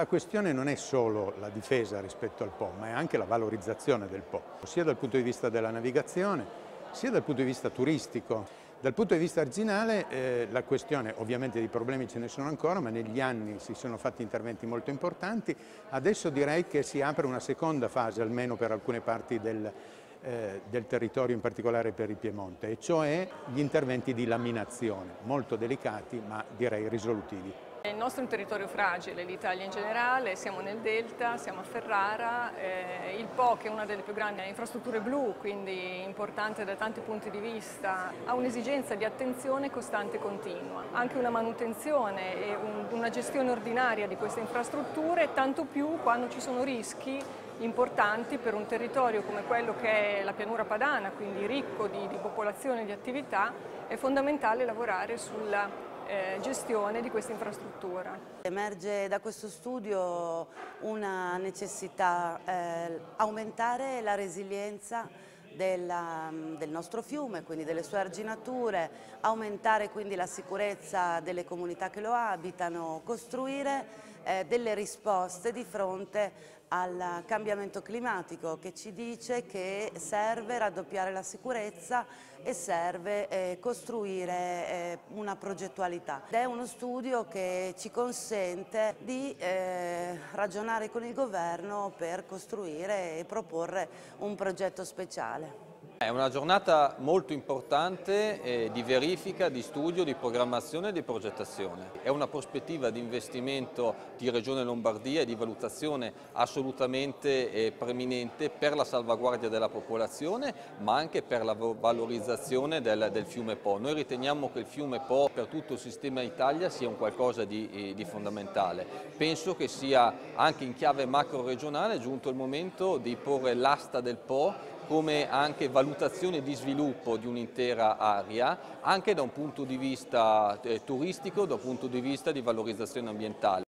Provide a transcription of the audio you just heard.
La questione non è solo la difesa rispetto al Po, ma è anche la valorizzazione del Po, sia dal punto di vista della navigazione, sia dal punto di vista turistico. Dal punto di vista arginale eh, la questione, ovviamente di problemi ce ne sono ancora, ma negli anni si sono fatti interventi molto importanti. Adesso direi che si apre una seconda fase, almeno per alcune parti del, eh, del territorio, in particolare per il Piemonte, e cioè gli interventi di laminazione, molto delicati ma direi risolutivi. Il nostro è un territorio fragile, l'Italia in generale, siamo nel Delta, siamo a Ferrara, eh, il Po che è una delle più grandi infrastrutture blu, quindi importante da tanti punti di vista, ha un'esigenza di attenzione costante e continua, anche una manutenzione e un, una gestione ordinaria di queste infrastrutture, tanto più quando ci sono rischi importanti per un territorio come quello che è la pianura padana, quindi ricco di, di popolazione e di attività, è fondamentale lavorare sulla eh, gestione di questa infrastruttura. Emerge da questo studio una necessità eh, aumentare la resilienza della, del nostro fiume, quindi delle sue arginature, aumentare quindi la sicurezza delle comunità che lo abitano, costruire eh, delle risposte di fronte al cambiamento climatico che ci dice che serve raddoppiare la sicurezza e serve eh, costruire eh, una progettualità. Ed è uno studio che ci consente di eh, ragionare con il governo per costruire e proporre un progetto speciale. È una giornata molto importante eh, di verifica, di studio, di programmazione e di progettazione. È una prospettiva di investimento di Regione Lombardia e di valutazione assolutamente eh, preminente per la salvaguardia della popolazione ma anche per la valorizzazione del, del, fiume Po. Noi riteniamo che il fiume Po per tutto il sistema Italia sia un qualcosa di, eh, di fondamentale. Penso che sia anche in chiave macro regionale giunto il momento di porre l'asta del Po come anche valutazione di sviluppo di un'intera area, anche da un punto di vista eh, turistico, da un punto di vista di valorizzazione ambientale.